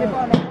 Saya.